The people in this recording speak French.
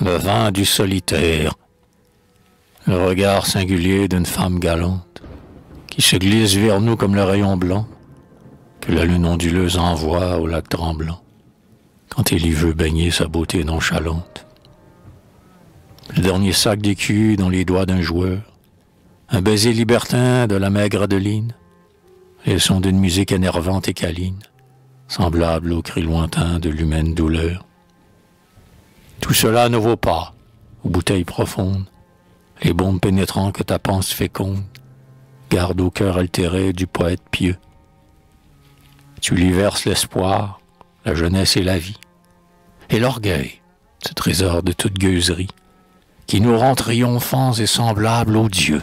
le vin du solitaire, le regard singulier d'une femme galante, qui se glisse vers nous comme le rayon blanc que la lune onduleuse envoie au lac tremblant, quand il y veut baigner sa beauté nonchalante. Le dernier sac d'écu dans les doigts d'un joueur, un baiser libertin de la maigre Adeline, les sons d'une musique énervante et câline, semblable au cri lointain de l'humaine douleur. Tout cela ne vaut pas, aux bouteilles profondes, les bombes pénétrants que ta panse féconde garde au cœur altéré du poète pieux. Tu lui verses l'espoir, la jeunesse et la vie, et l'orgueil, ce trésor de toute gueuserie, qui nous rend triomphants et semblables aux dieux.